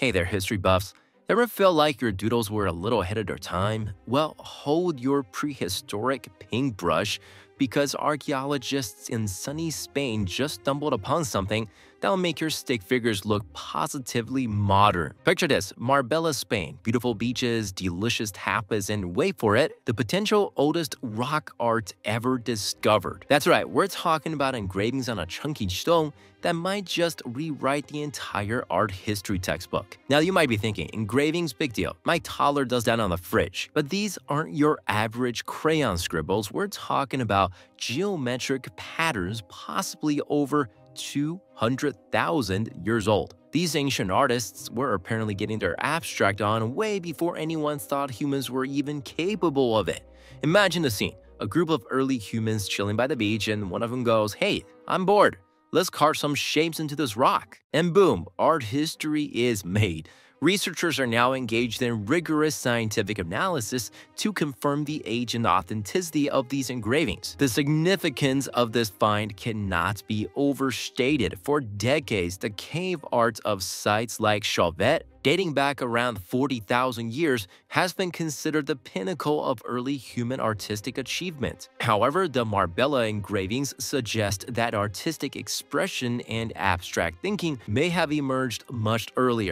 Hey there, history buffs. Ever feel like your doodles were a little ahead of their time? Well, hold your prehistoric paintbrush because archaeologists in sunny Spain just stumbled upon something that'll make your stick figures look positively modern. Picture this Marbella, Spain. Beautiful beaches, delicious tapas, and wait for it, the potential oldest rock art ever discovered. That's right, we're talking about engravings on a chunky stone that might just rewrite the entire art history textbook. Now, you might be thinking, engravings, big deal. My toddler does that on the fridge. But these aren't your average crayon scribbles. We're talking about geometric patterns, possibly over 200,000 years old. These ancient artists were apparently getting their abstract on way before anyone thought humans were even capable of it. Imagine the scene a group of early humans chilling by the beach, and one of them goes, Hey, I'm bored. Let's carve some shapes into this rock. And boom, art history is made. Researchers are now engaged in rigorous scientific analysis to confirm the age and authenticity of these engravings. The significance of this find cannot be overstated. For decades, the cave art of sites like Chauvet, dating back around 40,000 years, has been considered the pinnacle of early human artistic achievement. However, the Marbella engravings suggest that artistic expression and abstract thinking may have emerged much earlier.